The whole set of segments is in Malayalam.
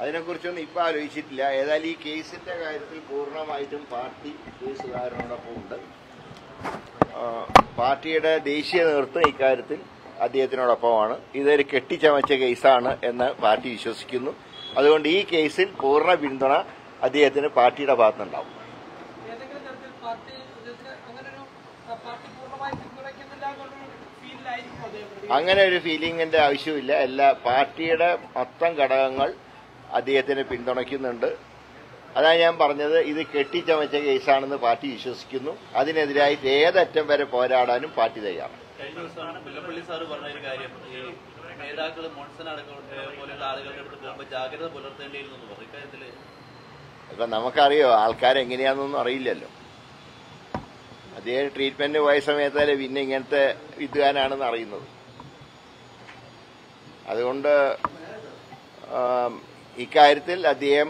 അതിനെക്കുറിച്ചൊന്നും ഇപ്പം ആലോചിച്ചിട്ടില്ല. ഏതായാലും ഈ കേസിന്റെ കാര്യത്തിൽ പൂർണമായിട്ടും പാർട്ടി കേസുകാരനോടൊപ്പം ഉണ്ട്. പാർട്ടിയുടെ ദേശീയ നേതൃത്വം ഇക്കാര്യത്തിൽ അദ്ദേഹത്തിനോടൊപ്പമാണ്. ഇതൊരു കെട്ടിച്ചമച്ച കേസാണ് എന്ന് പാർട്ടി വിശ്വസിക്കുന്നു. അതുകൊണ്ട് ഈ കേസിൽ പൂർണ പിന്തുണ അദ്ദേഹത്തിന് പാർട്ടിയുടെ ഭാഗത്തുനിന്നുണ്ടാവും. അങ്ങനെ ഒരു ഫീലിംഗിന്റെ ആവശ്യമില്ല എല്ലാ പാർട്ടിയുടെ മൊത്തം ഘടകങ്ങൾ അദ്ദേഹത്തിന് പിന്തുണയ്ക്കുന്നുണ്ട്. അതാണ് ഞാൻ പറഞ്ഞത്. ഇത് കെട്ടിച്ചമച്ച കേസാണെന്ന് പാർട്ടി വിശ്വസിക്കുന്നു. അതിനെതിരായി ഏതറ്റം വരെ പോരാടാനും പാർട്ടി തയ്യാറാണ്. കഴിഞ്ഞ ദിവസം മുല്ലപ്പള്ളി സാറ് പറഞ്ഞ ഒരു കാര്യം. ഈ നേതാക്കൾ മോൺസൺ അടക്കം പോലെയുള്ള ആളുകളുടെ അടുത്ത് പോകുമ്പോൾ ജാഗ്രത പുലർത്തേണ്ടിയിരുന്നു എന്ന് പറഞ്ഞു ഇക്കാര്യത്തിൽ ഇപ്പൊ നമുക്കറിയോ ആൾക്കാരെങ്ങനെയാണെന്നൊന്നും അറിയില്ലല്ലോ. അദ്ദേഹം ട്രീറ്റ്മെന്റ് പോയ സമയത്തല്ലേ പിന്നെ ഇങ്ങനത്തെ വിദ്വാനാണെന്ന് അറിയുന്നത്. അതുകൊണ്ട് ഇക്കാര്യത്തിൽ അദ്ദേഹം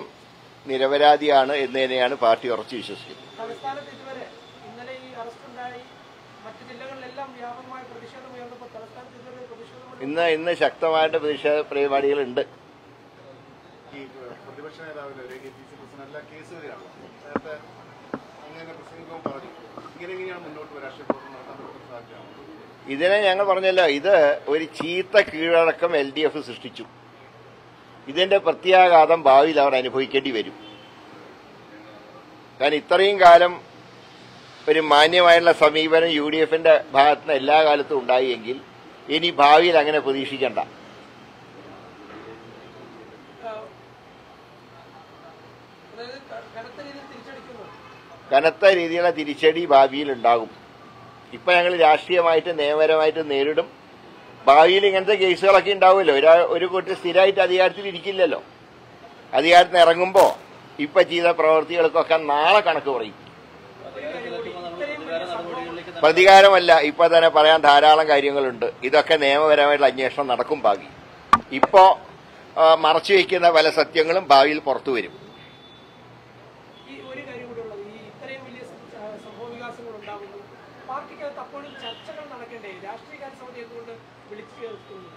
നിരപരാധിയാണ് എന്ന് തന്നെയാണ് പാർട്ടി ഉറച്ചു വിശ്വസിക്കുന്നത്. ഇന്ന് ഇന്ന് ശക്തമായിട്ട് പ്രതിഷേധ പരിപാടികളുണ്ട്. പ്രതിപക്ഷ കേസ് വരികയാണ് ഇതിനെ ഞങ്ങൾ പറഞ്ഞല്ലോ ഇത് ഒരു ചീത്ത കീഴടക്കം എൽ ഡി എഫ് സൃഷ്ടിച്ചു. ഇതിന്റെ പ്രത്യാഘാതം ഭാവിയിൽ അവർ അനുഭവിക്കേണ്ടി വരും. കാരണം ഇത്രയും കാലം ഒരു മാന്യമായുള്ള സമീപനം യു ഡി എഫിന്റെ ഭാഗത്ത് നിന്ന് എല്ലാ കാലത്തും ഉണ്ടായെങ്കിൽ ഇനി ഭാവിയിൽ അങ്ങനെ പ്രതീക്ഷിക്കണ്ട. രീതിയിൽ തിരിച്ചടിക്കുന്നു കനത്ത രീതിയിലുള്ള തിരിച്ചടി ഭാവിയിൽ ഉണ്ടാകും ഇപ്പൊ ഞങ്ങൾ രാഷ്ട്രീയമായിട്ട് നിയമപരമായിട്ട് നേരിടും. ഭാവിയിൽ ഇങ്ങനത്തെ കേസുകളൊക്കെ ഉണ്ടാവുമല്ലോ. ഒരാ ഒരു കൂട്ടി സ്ഥിരമായിട്ട് അധികാരത്തിൽ ഇരിക്കില്ലല്ലോ. അധികാരത്തിൽ ഇറങ്ങുമ്പോൾ ഇപ്പൊ ചെയ്ത പ്രവൃത്തികൾക്കൊക്കെ നാളെ കണക്ക് പറയും. പ്രതികാരമല്ല ഇപ്പൊ തന്നെ പറയാൻ ധാരാളം കാര്യങ്ങളുണ്ട്. ഇതൊക്കെ നിയമപരമായിട്ടുള്ള അന്വേഷണം നടക്കും ഭാവി. ഇപ്പോൾ മറച്ചു വയ്ക്കുന്ന പല സത്യങ്ങളും ഭാവിയിൽ പുറത്തു വരും ഈ ഒരു കാര്യം കൂടി ഉള്ളത് ഈ ഇത്രയും വലിയ സം- സംഭവ ഉണ്ടാകുന്നു പാർട്ടിക്കകത്ത് അപ്പോഴും ചർച്ചകൾ നടക്കേണ്ടേ രാഷ്ട്രീയകാര്യ സമിതി എന്തുകൊണ്ട് വിളിച്ചു ചേർക്കുന്നു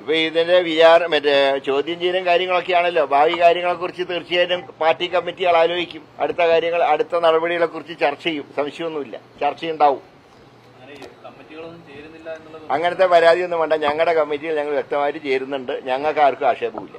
ഇപ്പൊ ഇതിന്റെ വിചാരം മറ്റേ ചോദ്യം ചെയ്യലും കാര്യങ്ങളൊക്കെയാണല്ലോ. ഭാവി കാര്യങ്ങളെ കുറിച്ച് തീർച്ചയായിട്ടും പാർട്ടി കമ്മിറ്റികൾ ആലോചിക്കും. അടുത്ത കാര്യങ്ങൾ അടുത്ത നടപടികളെ കുറിച്ച് ചർച്ച ചെയ്യും. സംശയമൊന്നുമില്ല. ചർച്ചയുണ്ടാവും. അങ്ങനെ അങ്ങനത്തെ പരാതിയൊന്നും വേണ്ട. ഞങ്ങളുടെ കമ്മിറ്റിയിൽ ഞങ്ങൾ വ്യക്തമായിട്ട് ചേരുന്നുണ്ട്. ഞങ്ങൾക്ക് ആർക്കും ആക്ഷേപമില്ല.